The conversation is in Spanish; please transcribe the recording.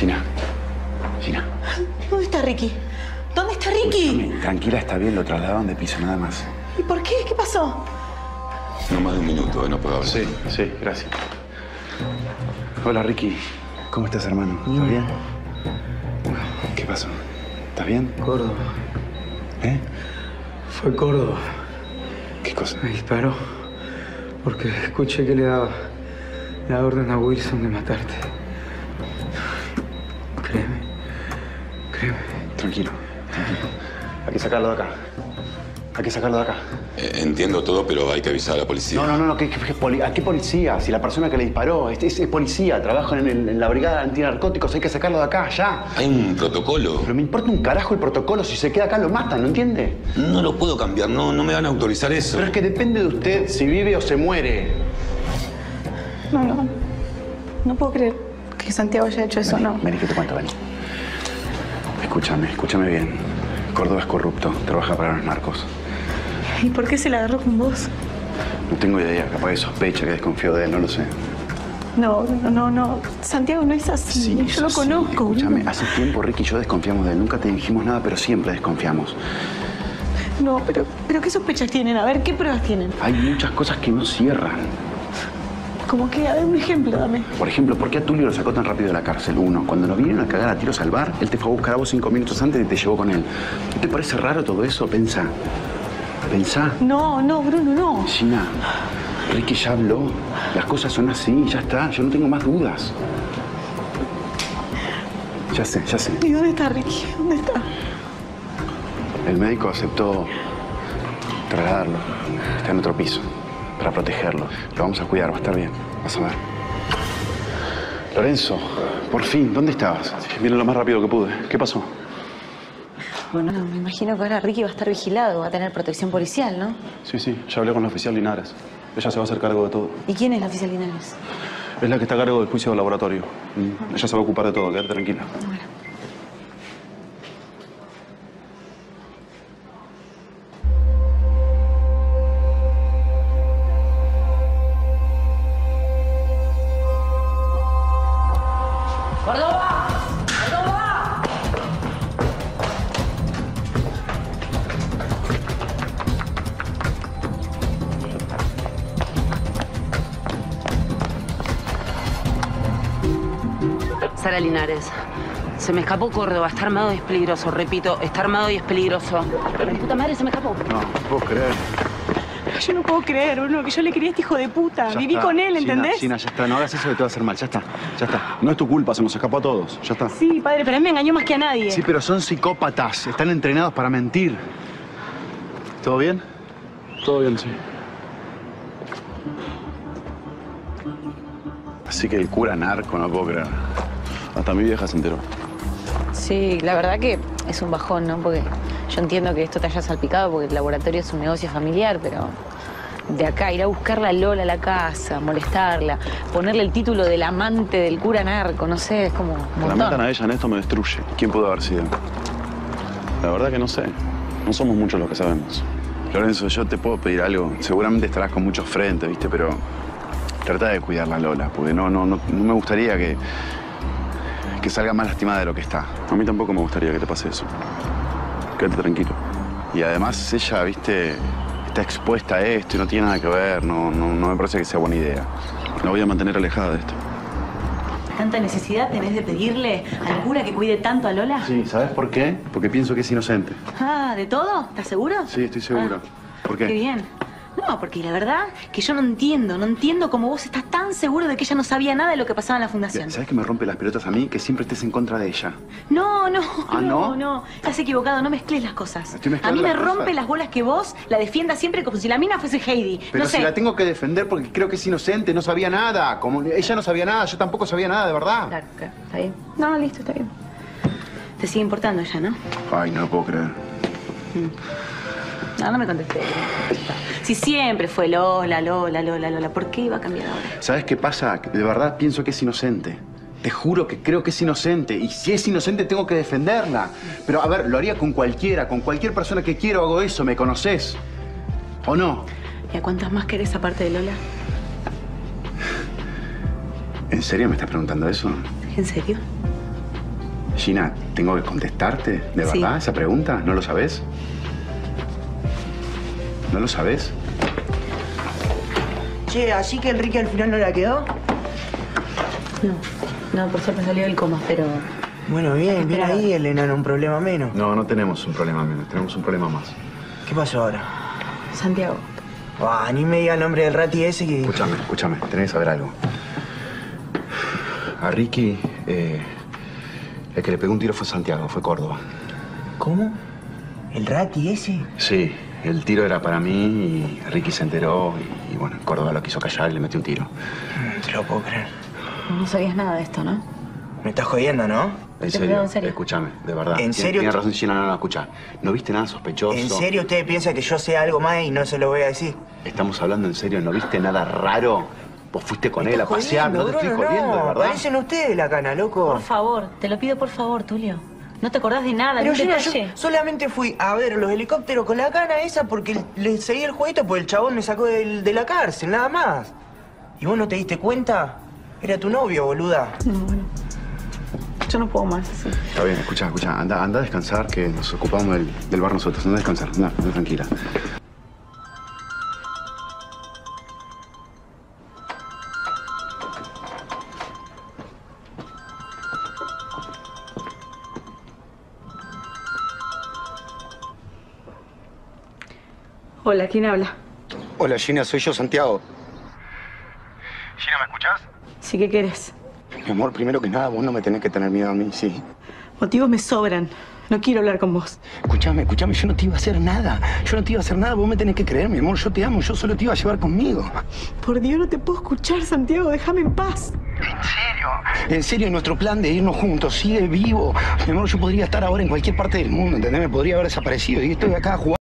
Gina. Gina. ¿Dónde está Ricky? ¿Dónde está Ricky? Tranquila, está bien, lo trasladaban de piso, nada más. ¿Y por qué? ¿Qué pasó? No más de un minuto, ¿eh? no puedo hablar. Sí, sí, gracias. Hola, Ricky. ¿Cómo estás, hermano? ¿Todo bien? ¿Qué pasó? ¿Estás bien? Córdoba. ¿Eh? Fue Córdoba. ¿Qué cosa? Me disparó. Porque escuché que le daba la orden a Wilson de matarte. Tranquilo, tranquilo. Hay que sacarlo de acá. Hay que sacarlo de acá. Eh, entiendo todo, pero hay que avisar a la policía. No, no, no, no ¿qué, qué- qué poli- ¿a qué policía? Si la persona que le disparó es, es- es policía, trabaja en, el- en la brigada antinarcóticos, hay que sacarlo de acá, ya. Hay un protocolo. Pero me importa un carajo el protocolo, si se queda acá lo matan, ¿no entiende? No lo puedo cambiar, no, no me van a autorizar eso. Pero es que depende de usted si vive o se muere. No, no. No puedo creer que Santiago haya hecho eso, no. Vení, que te cuento, vení. Escúchame, escúchame bien. Córdoba es corrupto, trabaja para los narcos. ¿Y por qué se la agarró con vos? No tengo idea, capaz que sospecha, que desconfío de él, no lo sé. No, no, no, no. Santiago no es así. Yo lo conozco. Escúchame, hace tiempo Ricky y yo desconfiamos de él. Nunca te dijimos nada, pero siempre desconfiamos. No, pero, pero ¿qué sospechas tienen? A ver, ¿qué pruebas tienen? Hay muchas cosas que no cierran. Como que, a ver, un ejemplo, dame. Por ejemplo, ¿por qué a Tulio lo sacó tan rápido de la cárcel? Uno, cuando lo vinieron a cagar a tiros al bar, él te fue a buscar a vos cinco minutos antes y te llevó con él. ¿No te parece raro todo eso? Pensá. Pensá. No, no, Bruno, no. Gina, Ricky ya habló. Las cosas son así, ya está. Yo no tengo más dudas. Ya sé, ya sé. ¿Y dónde está Ricky? ¿Dónde está? El médico aceptó trasladarlo. Está en otro piso para protegerlo. Lo vamos a cuidar, va a estar bien. Vas a ver. Lorenzo, por fin, ¿dónde estabas? Vine lo más rápido que pude. ¿Qué pasó? Bueno, me imagino que ahora Ricky va a estar vigilado, va a tener protección policial, ¿no? Sí, sí, ya hablé con la oficial Linares. Ella se va a hacer cargo de todo. ¿Y quién es la oficial Linares? Es la que está a cargo del juicio del laboratorio. Mm, Ella se va a ocupar de todo, quédate tranquila. ¡Córdoba! ¡Córdoba! Sara Linares. Se me escapó Córdoba. Está armado y es peligroso. Repito, está armado y es peligroso. La puta madre se me escapó. No, no puedo creer. Yo no puedo creer, Bruno, que yo le quería a este hijo de puta. Ya Viví está. con él, Gina, ¿entendés? Gina, ya está. No hagas eso que te va a hacer mal. Ya está. Ya está. No es tu culpa, se nos escapó a todos. Ya está. Sí, padre, pero él me engañó más que a nadie. Sí, pero son psicópatas. Están entrenados para mentir. ¿Todo bien? Todo bien, sí. Así que el cura narco, no puedo creer. Hasta mi vieja se enteró. Sí, la verdad que es un bajón, ¿no? Porque yo entiendo que esto te haya salpicado porque el laboratorio es un negocio familiar, pero de acá ir a buscarla a Lola a la casa, molestarla, ponerle el título del amante del cura narco, no sé, es como un la metan a ella en esto me destruye. ¿Quién pudo haber sido? La verdad que no sé. No somos muchos los que sabemos. Lorenzo, yo te puedo pedir algo. Seguramente estarás con muchos frentes, ¿viste? Pero trata de cuidarla, Lola, porque no, no, no, no me gustaría que, que salga más lastimada de lo que está. A mí tampoco me gustaría que te pase eso. Quédate tranquilo. Y además ella, ¿viste? Está expuesta a esto y no tiene nada que ver. No, no, no me parece que sea buena idea. La voy a mantener alejada de esto. ¿Tanta necesidad tenés de pedirle al cura que cuide tanto a Lola? Sí, ¿sabes por qué? Porque pienso que es inocente. Ah, ¿de todo? ¿Estás seguro? Sí, estoy seguro. ¿Por qué? Qué bien. No, porque la verdad que yo no entiendo, no entiendo cómo vos estás tan seguro de que ella no sabía nada de lo que pasaba en la fundación. ¿Sabes que me rompe las pelotas a mí? Que siempre estés en contra de ella. No, no, ¿Ah, no, no? no. Estás equivocado, no mezcles las cosas. Estoy A mí me cosas. rompe las bolas que vos la defiendas siempre como si la mina fuese Heidi. Pero no sé. si la tengo que defender porque creo que es inocente, no sabía nada. Como ella no sabía nada, yo tampoco sabía nada, de verdad. Claro, claro. Está bien. No, listo, está bien. Te sigue importando ella, ¿no? Ay, no lo puedo creer. No, no me contesté. Si siempre fue Lola, Lola, Lola, Lola, ¿por qué iba a cambiar ahora? ¿Sabes qué pasa? De verdad pienso que es inocente. Te juro que creo que es inocente. Y si es inocente, tengo que defenderla. Pero, a ver, lo haría con cualquiera, con cualquier persona que quiero hago eso. ¿Me conoces? ¿O no? ¿Y a cuántas más querés aparte de Lola? ¿En serio me estás preguntando eso? ¿En serio? Gina, ¿tengo que contestarte? ¿De Sí. verdad esa pregunta? ¿No lo sabes? ¿No lo sabes? Che, así que Enrique al final no la quedó. No, no, por suerte salió del coma, pero... Bueno, bien, bien ahí, el enano, un problema menos. No, no tenemos un problema menos, tenemos un problema más. ¿Qué pasó ahora? Santiago. Ah, ni me diga el nombre del rati ese que. Escúchame, escúchame, tenés que saber algo. A Ricky, eh, el que le pegó un tiro fue Santiago, fue Córdoba. ¿Cómo? ¿El rati ese? Sí, el tiro era para mí y Ricky se enteró y, y, bueno, Córdoba lo quiso callar y le metió un tiro. No te lo puedo creer. No sabías nada de esto, ¿no? Me estás jodiendo, ¿no? En serio, en serio. escúchame, de verdad. ¿En serio? Tienes razón, Gina, no, no, escucha. ¿No viste nada sospechoso? ¿En serio usted piensa que yo sé algo más y no se lo voy a decir? Estamos hablando en serio, ¿no viste nada raro? Vos fuiste con él a pasear, no te estoy jodiendo, de no. verdad. Parecen ustedes la cana, loco. Por favor, te lo pido por favor, Tulio. No te acordás de nada, Pero Gina, yo solamente fui a ver los helicópteros con la cana esa porque le seguí el jueguito porque el chabón me sacó del- de la cárcel, nada más. ¿Y vos no te diste cuenta? Era tu novio, boluda. Yo no puedo más así. Está bien, escucha, escucha. Anda, anda a descansar, que nos ocupamos del, del bar nosotros. Anda a descansar, anda, anda tranquila. Hola, ¿quién habla? Hola Gina, soy yo, Santiago. Gina, ¿me escuchás? Sí, ¿qué querés? Mi amor, primero que nada, vos no me tenés que tener miedo a mí, sí. Motivos me sobran. No quiero hablar con vos. Escuchame, escuchame, yo no te iba a hacer nada. Yo no te iba a hacer nada, vos me tenés que creer, mi amor. Yo te amo, yo solo te iba a llevar conmigo. Por Dios, no te puedo escuchar, Santiago. Déjame en paz. ¿En serio? En serio, nuestro plan de irnos juntos sigue vivo. Mi amor, yo podría estar ahora en cualquier parte del mundo, ¿entendés? Me podría haber desaparecido y estoy acá jugando.